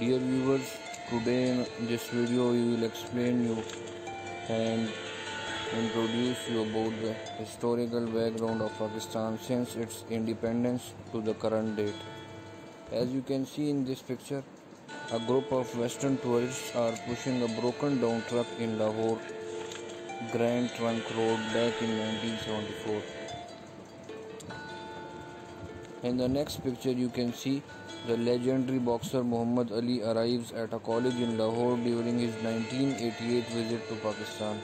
Dear viewers, today in this video we will explain you and introduce you about the historical background of Pakistan since its independence to the current date. As you can see in this picture, a group of western tourists are pushing a broken down truck in Lahore Grand Trunk Road back in 1974. In the next picture you can see the legendary boxer Muhammad Ali arrives at a college in Lahore during his 1988 visit to Pakistan.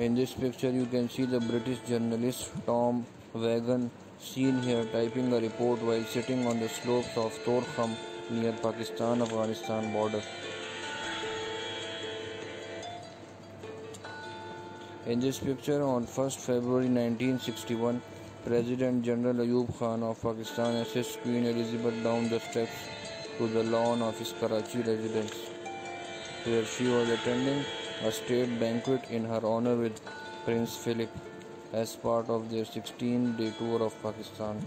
In this picture you can see the British journalist Tom Vaughan seen here typing a report while sitting on the slopes of Torkham near Pakistan-Afghanistan border. In this picture on 1st February 1961, President General Ayub Khan of Pakistan assists Queen Elizabeth down the steps to the lawn of his Karachi residence, where she was attending a state banquet in her honor with Prince Philip as part of their 16 day tour of Pakistan.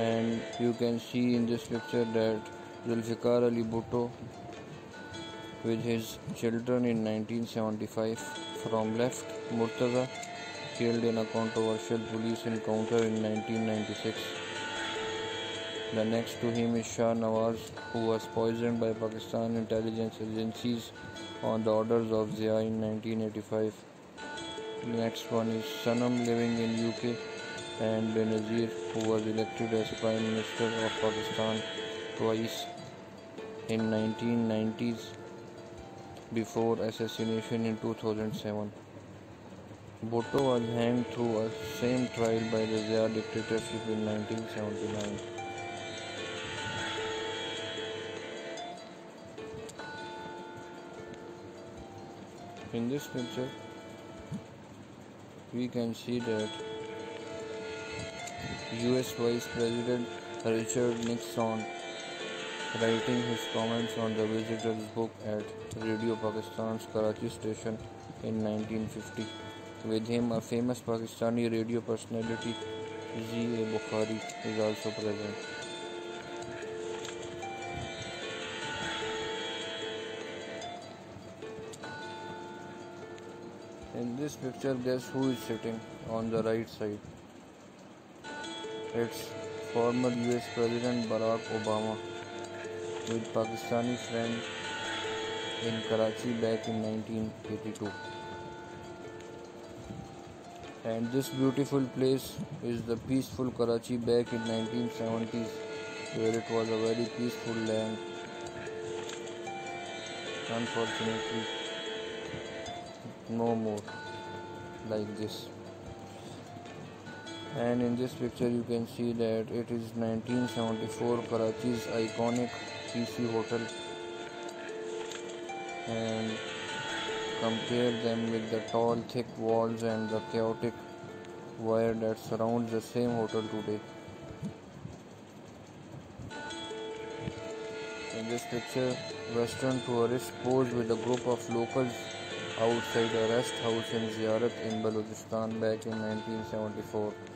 And you can see in this picture that Zulfikar Ali Bhutto with his children in 1975 from left Murtaza killed in a controversial police encounter in 1996. The next to him is Shah Nawaz, who was poisoned by Pakistan intelligence agencies on the orders of Zia in 1985. The next one is Sanam living in UK and Benazir, who was elected as Prime Minister of Pakistan twice in 1990s before assassination in 2007. Bhutto was hanged through a same trial by the Zia dictatorship in 1979. In this picture, we can see that US Vice President Richard Nixon writing his comments on the visitor's book at Radio Pakistan's Karachi station in 1950. With him, a famous Pakistani radio personality, Z. A. Bukhari, is also present. In this picture, guess who is sitting on the right side? It's former US President Barack Obama with Pakistani friend in Karachi back in 1982. And this beautiful place is the peaceful Karachi back in 1970s where it was a very peaceful land. Unfortunately, no more like this and in this picture you can see that it is 1974 Karachi's iconic PC hotel and compare them with the tall thick walls and the chaotic wire that surrounds the same hotel today in this picture western tourists pose with a group of locals outside a rest house in Ziyarat in Balochistan back in 1974.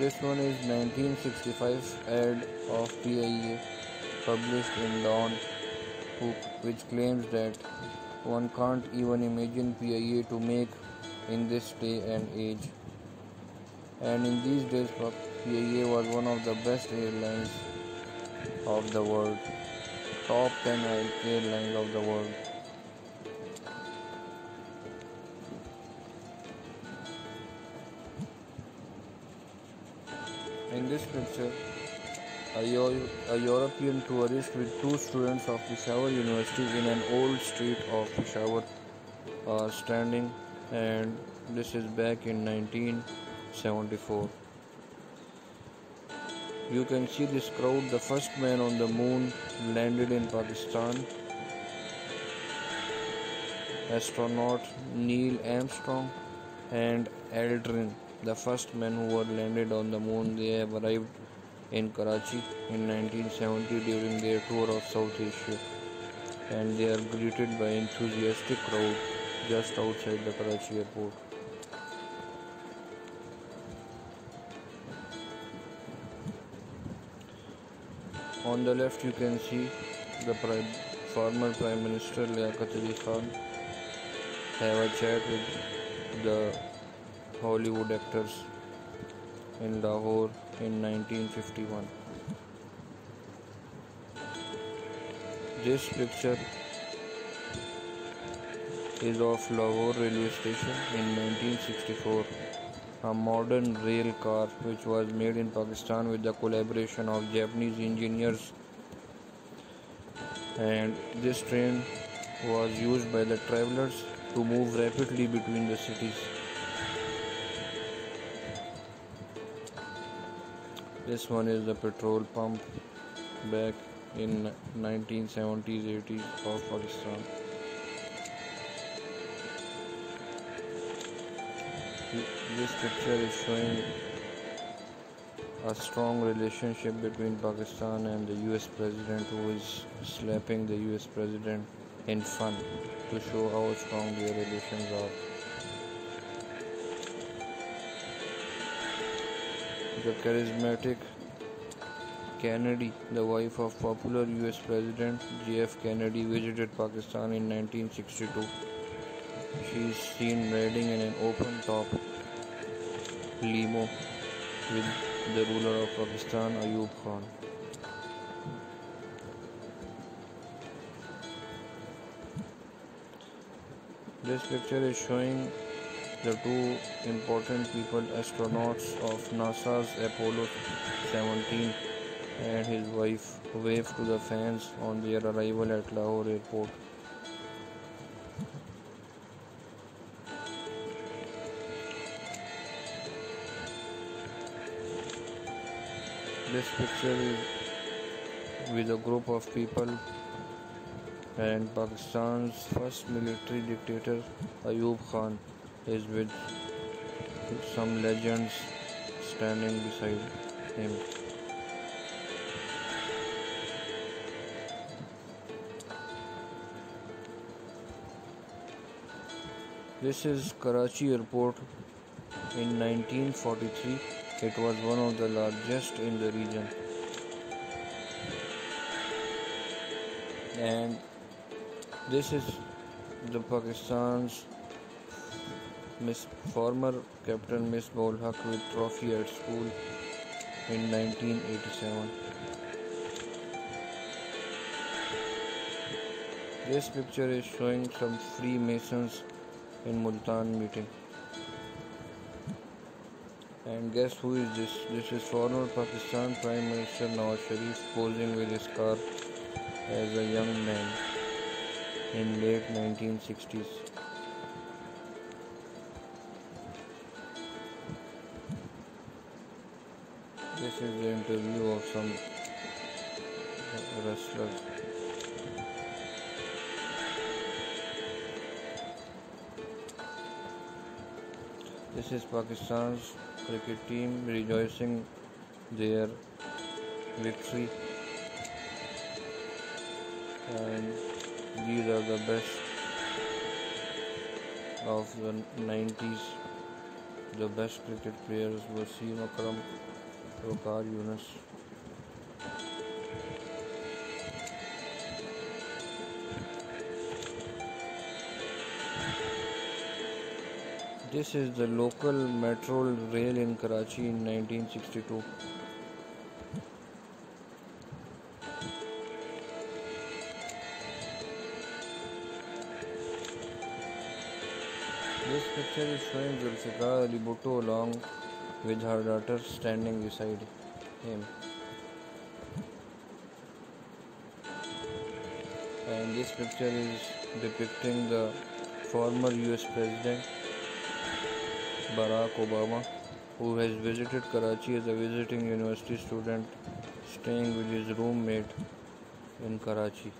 This one is 1965 ad of PIA published in Dawn which claims that one can't even imagine PIA to make in this day and age. And in these days PIA was one of the best airlines of the world, top 10 airlines of the world. This picture, a, a European tourist with two students of Peshawar University in an old street of Peshawar are standing, and this is back in 1974. You can see this crowd. The first man on the moon landed in Pakistan. Astronaut Neil Armstrong and Aldrin the first men who were landed on the moon. They have arrived in Karachi in 1970 during their tour of South Asia and they are greeted by enthusiastic crowd just outside the Karachi airport. On the left you can see the former Prime Minister Liaquat Ali Khan have a chat with the Hollywood actors in Lahore in 1951. This picture is of Lahore railway station in 1964 a modern rail car which was made in Pakistan with the collaboration of Japanese engineers and this train was used by the travelers to move rapidly between the cities. This one is the petrol pump back in 1970s 80s of Pakistan. This picture is showing a strong relationship between Pakistan and the US president who is slapping the US president in fun to show how strong their relations are. The charismatic Kennedy, the wife of popular US President JF Kennedy, visited Pakistan in 1962. She is seen riding in an open top limo with the ruler of Pakistan, Ayub Khan. This picture is showing the two important people, astronauts of NASA's Apollo 17 and his wife waved to the fans on their arrival at Lahore airport. This picture is with a group of people and Pakistan's first military dictator Ayub Khan is with some legends standing beside him. This is Karachi airport in 1943 it was one of the largest in the region and this is the Pakistan's Miss former captain Miss Haq with trophy at school in 1987. This picture is showing some Freemasons in Multan meeting. And guess who is this? This is former Pakistan Prime Minister Nawaz Sharif posing with his car as a young man in late 1960s. Interview of some wrestlers. This is Pakistan's cricket team rejoicing their victory and these are the best of the 90s the best cricket players Wasim Akram Younis This is the local metro rail in Karachi in 1962. This picture is showing Zulfikar Ali Bhutto along with her daughter standing beside him. And this picture is depicting the former US president Barack Obama, who has visited Karachi as a visiting university student, staying with his roommate in Karachi.